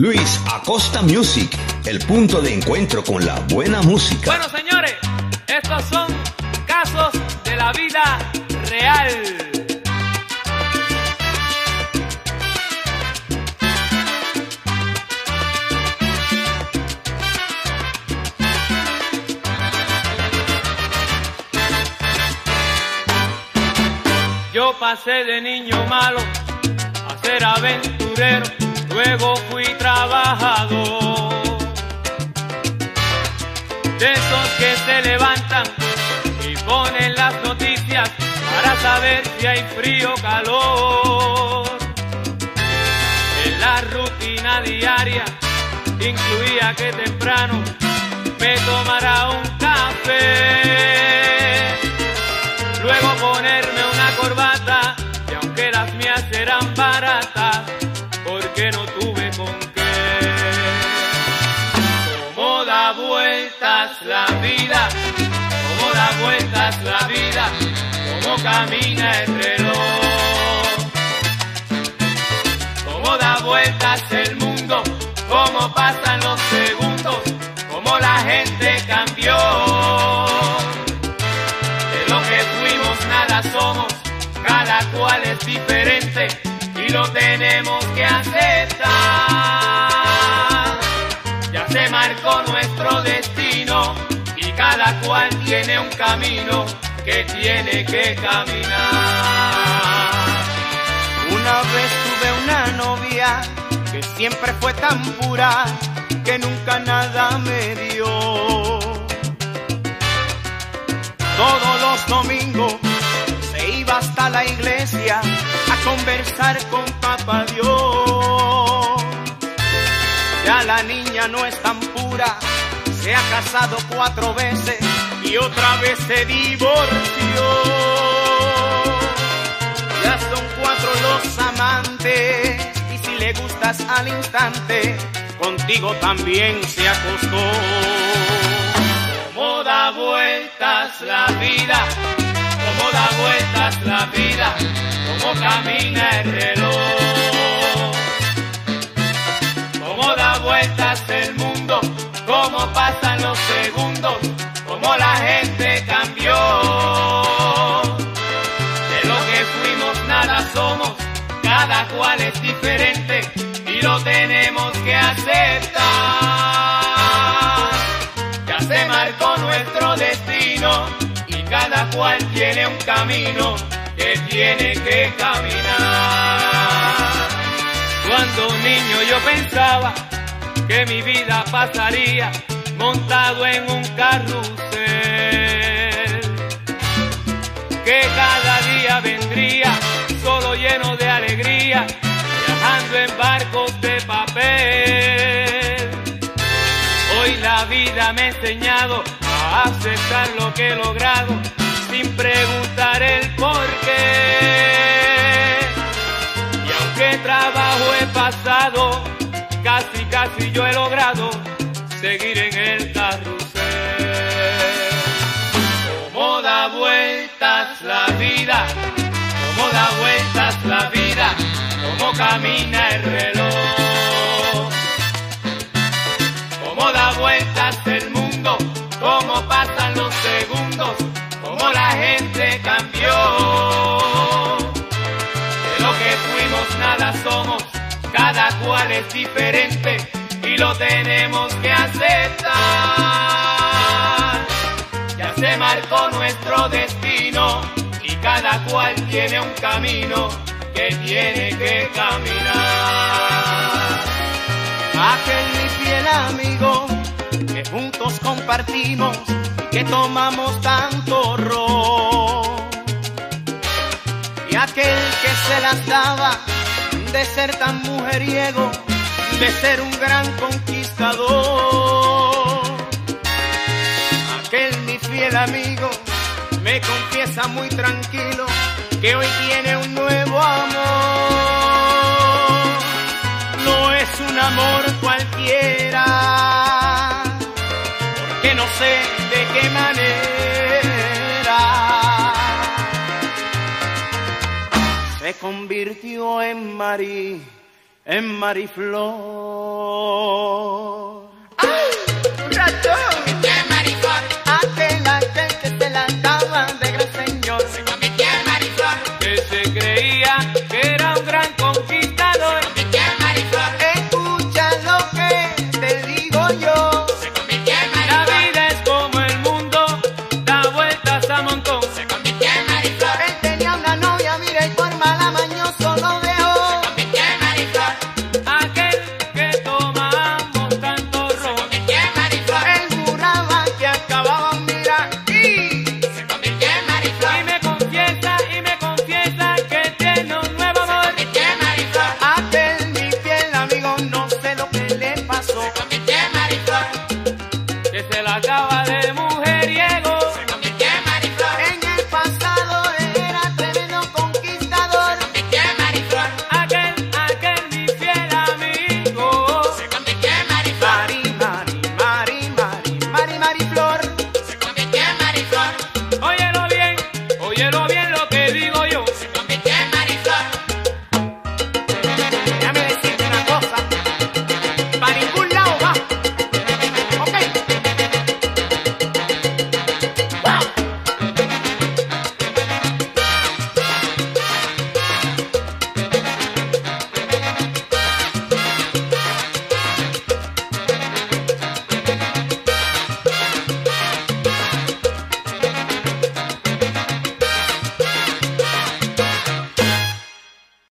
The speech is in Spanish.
Luis Acosta Music, el punto de encuentro con la buena música. Bueno, señores, estos son casos de la vida real. Yo pasé de niño malo a ser aventurero, luego fui trabajador. De esos que se levantan y ponen las noticias para saber si hay frío o calor. En la rutina diaria incluía que temprano me tomara un vueltas la vida, cómo da vueltas la vida, cómo camina el reloj. Cómo da vueltas el mundo, cómo pasan los segundos, cómo la gente cambió. De lo que fuimos nada somos, cada cual es diferente y lo tenemos que aceptar. Se marcó nuestro destino y cada cual tiene un camino que tiene que caminar. Una vez tuve una novia que siempre fue tan pura que nunca nada me dio. Todos los domingos se iba hasta la iglesia a conversar con papá Dios. Niña no es tan pura, se ha casado cuatro veces y otra vez se divorció. Ya son cuatro los amantes y si le gustas al instante, contigo también se acostó. Cómo da vueltas la vida, cómo da vueltas la vida, cómo camina el reloj. Pasan los segundos, cómo la gente cambió. De lo que fuimos nada somos, cada cual es diferente y lo tenemos que aceptar. Ya se marcó nuestro destino y cada cual tiene un camino que tiene que caminar. Cuando niño yo pensaba que mi vida pasaría montado en un carrusel, que cada día vendría solo lleno de alegría, viajando en barcos de papel. Hoy la vida me ha enseñado a aceptar lo que he logrado sin preguntar el por casi yo he logrado seguir en el carrusel. Cómo da vueltas la vida, cómo da vueltas la vida, cómo camina el reloj. Cómo da vueltas el mundo, cómo pasan cada cual es diferente y lo tenemos que aceptar. Ya se marcó nuestro destino y cada cual tiene un camino que tiene que caminar. Aquel mi fiel amigo que juntos compartimos y que tomamos tanto ron. Y aquel que se las daba de ser tan mujeriego, de ser un gran conquistador. Aquel mi fiel amigo me confiesa muy tranquilo que hoy tiene un nuevo amor. No es un amor cualquiera, porque no sé de qué manera me convirtió en Mari, en Mariflor.